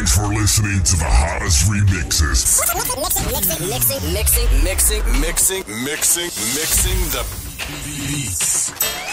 Thanks for listening to the hottest remixes. Mixing, mixing, mixing, mixing, mixing, mixing, mixing the beats.